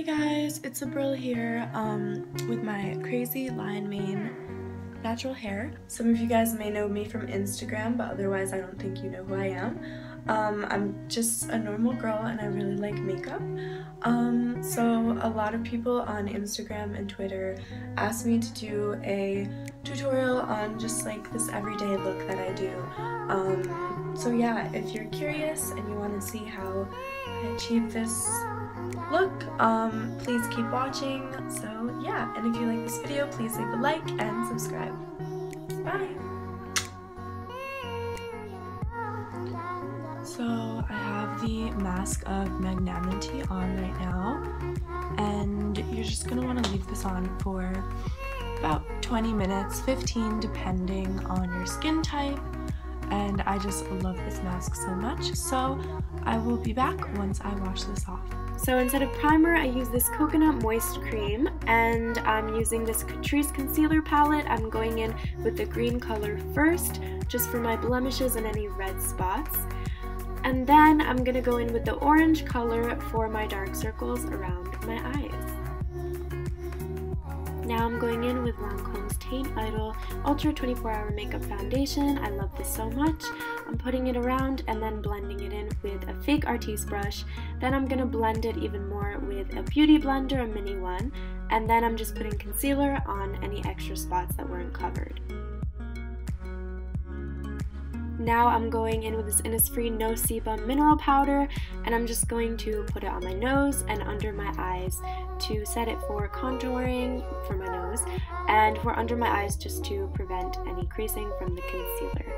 Hey guys, it's Abril here um, with my crazy lion mane natural hair. Some of you guys may know me from Instagram, but otherwise I don't think you know who I am. Um, I'm just a normal girl and I really like makeup. Um, so a lot of people on Instagram and Twitter asked me to do a tutorial on just like this everyday look that I do. Um, so yeah, if you're curious and you want to see how I achieve this look, um, please keep watching. So yeah, and if you like this video, please leave a like and subscribe. Bye! So I have the Mask of Magnaminty on right now, and you're just gonna want to leave this on for about 20 minutes, 15 depending on your skin type and I just love this mask so much. So I will be back once I wash this off. So instead of primer, I use this Coconut Moist Cream, and I'm using this Catrice Concealer Palette. I'm going in with the green color first, just for my blemishes and any red spots. And then I'm going to go in with the orange color for my dark circles around my eyes. Now I'm going in with Lancome's Teint Idole Ultra 24 Hour Makeup Foundation. I love this so much. I'm putting it around and then blending it in with a fake Artiste brush. Then I'm going to blend it even more with a Beauty Blender, a mini one. And then I'm just putting concealer on any extra spots that weren't covered. Now I'm going in with this Innisfree No Sebum Mineral Powder and I'm just going to put it on my nose and under my eyes to set it for contouring for my nose and for under my eyes just to prevent any creasing from the concealer.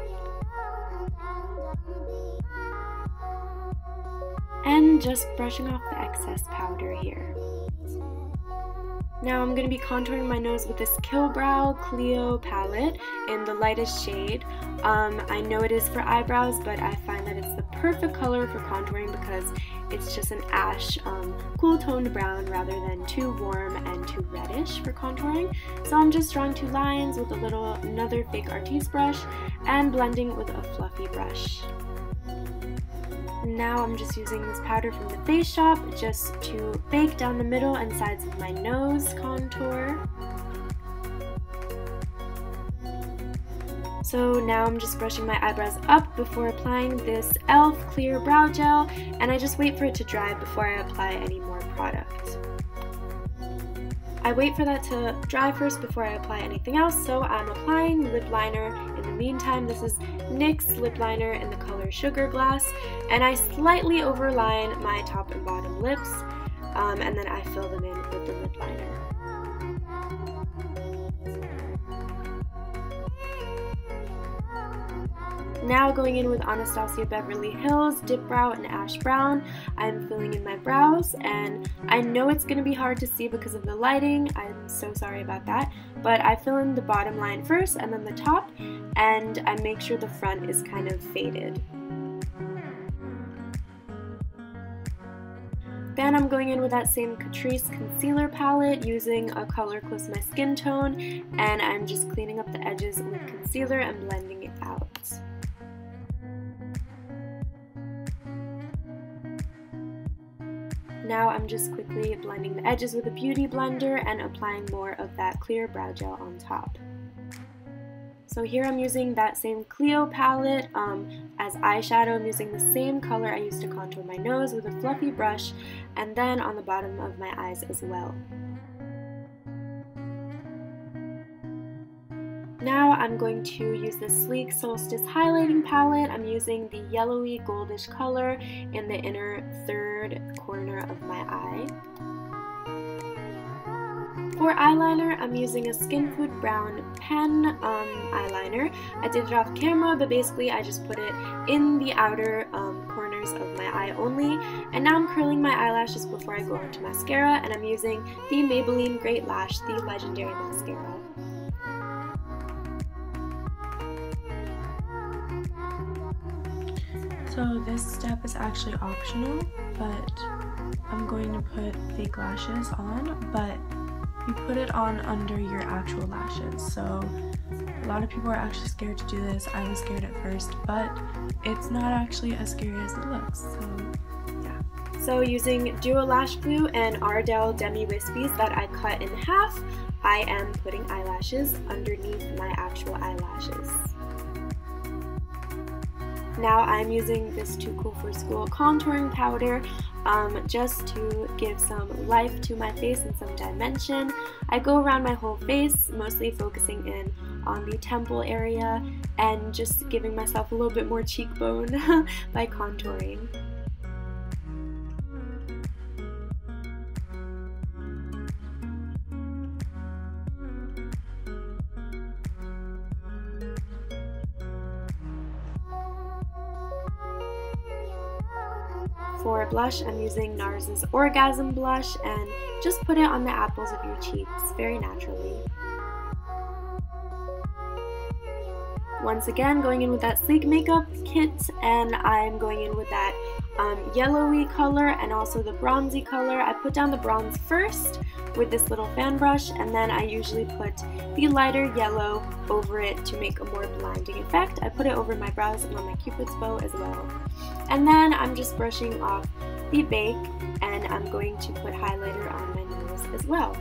And just brushing off the excess powder here. Now I'm going to be contouring my nose with this Killbrow Clio palette in the lightest shade. Um, I know it is for eyebrows, but I find that it's the perfect color for contouring because it's just an ash, um, cool toned brown rather than too warm and too reddish for contouring. So I'm just drawing two lines with a little another fake Artiste brush and blending with a fluffy brush. Now I'm just using this powder from the Face Shop just to bake down the middle and sides of my nose contour. So now I'm just brushing my eyebrows up before applying this e.l.f. Clear Brow Gel and I just wait for it to dry before I apply any more product. I wait for that to dry first before I apply anything else, so I'm applying lip liner. In the meantime, this is NYX lip liner in the color Sugar Glass, and I slightly overline my top and bottom lips, um, and then I fill them in with the lip liner. Now going in with Anastasia Beverly Hills Dip Brow and Ash Brown, I'm filling in my brows and I know it's going to be hard to see because of the lighting, I'm so sorry about that, but I fill in the bottom line first and then the top and I make sure the front is kind of faded. Then I'm going in with that same Catrice concealer palette using a color close to my skin tone and I'm just cleaning up the edges with concealer and blending it out. Now I'm just quickly blending the edges with a beauty blender and applying more of that clear brow gel on top. So here I'm using that same Clio palette um, as eyeshadow. I'm using the same color I used to contour my nose with a fluffy brush and then on the bottom of my eyes as well. Now I'm going to use the Sleek Solstice Highlighting Palette. I'm using the yellowy goldish color in the inner third corner of my eye. For eyeliner, I'm using a Skin Food Brown pen um, eyeliner. I did it off camera, but basically I just put it in the outer um, corners of my eye only. And now I'm curling my eyelashes before I go on to mascara, and I'm using the Maybelline Great Lash, the Legendary Mascara. So this step is actually optional, but I'm going to put fake lashes on, but you put it on under your actual lashes. So a lot of people are actually scared to do this. I was scared at first, but it's not actually as scary as it looks. So yeah. So using Duo Lash Glue and Ardell Demi Wispies that I cut in half, I am putting eyelashes underneath my actual eyelashes. Now I'm using this Too Cool for School contouring powder um, just to give some life to my face and some dimension. I go around my whole face, mostly focusing in on the temple area and just giving myself a little bit more cheekbone by contouring. For blush, I'm using NARS's Orgasm Blush and just put it on the apples of your cheeks very naturally. Once again, going in with that Sleek Makeup kit, and I'm going in with that um, yellowy color and also the bronzy color. I put down the bronze first with this little fan brush, and then I usually put the lighter yellow over it to make a more blinding effect. I put it over my brows and on my cupid's bow as well. And then I'm just brushing off the bake, and I'm going to put highlighter on my nose as well.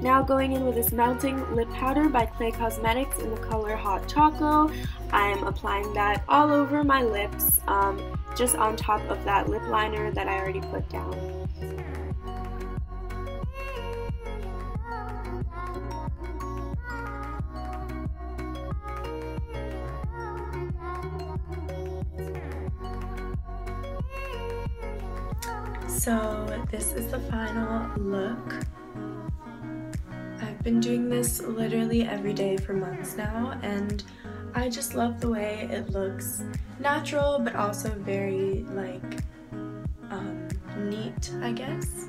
Now going in with this Melting Lip Powder by CLE Cosmetics in the color Hot Choco. I'm applying that all over my lips, um, just on top of that lip liner that I already put down. So this is the final look. I've been doing this literally every day for months now and I just love the way it looks natural but also very like um, neat I guess.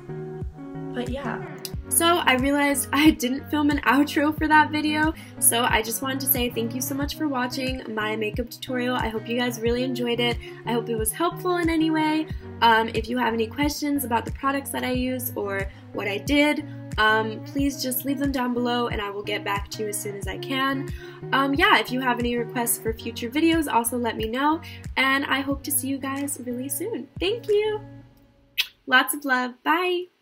But yeah. So I realized I didn't film an outro for that video, so I just wanted to say thank you so much for watching my makeup tutorial. I hope you guys really enjoyed it. I hope it was helpful in any way. Um, if you have any questions about the products that I use or what I did, um, please just leave them down below and I will get back to you as soon as I can. Um, yeah, if you have any requests for future videos, also let me know, and I hope to see you guys really soon. Thank you! Lots of love. Bye!